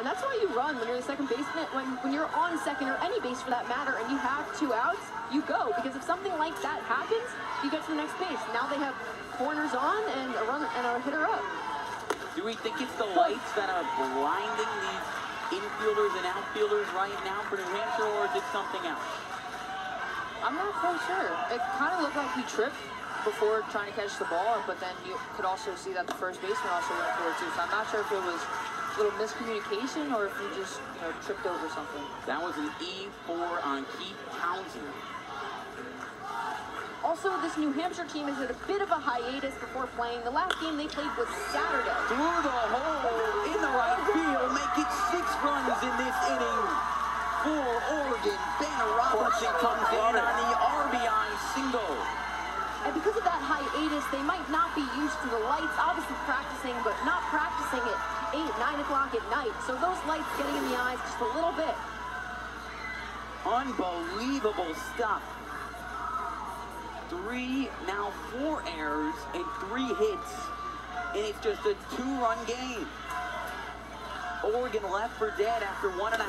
And that's why you run when you're the second baseman, when, when you're on second or any base for that matter, and you have two outs, you go. Because if something like that happens, you get to the next base. Now they have corners on and a run and a hitter up. Do we think it's the lights that are blinding these infielders and outfielders right now for New Hampshire, or is it something else? I'm not quite sure. It kind of looked like he tripped before trying to catch the ball, but then you could also see that the first baseman also went for it too. So I'm not sure if it was little miscommunication or if you just you know tripped over something. That was an E4 on Keith Townsend. Also, this New Hampshire team is at a bit of a hiatus before playing. The last game they played was Saturday. Through the hole in the right field, make it six runs in this inning for Oregon. Banner Robertson comes in on the RBI single. And because of that hiatus, they might not be used to the lights, obviously practicing, but not practicing at 8, 9 o'clock at night. So those lights getting in the eyes just a little bit. Unbelievable stuff. Three, now four errors and three hits, and it's just a two-run game. Oregon left for dead after one and a half.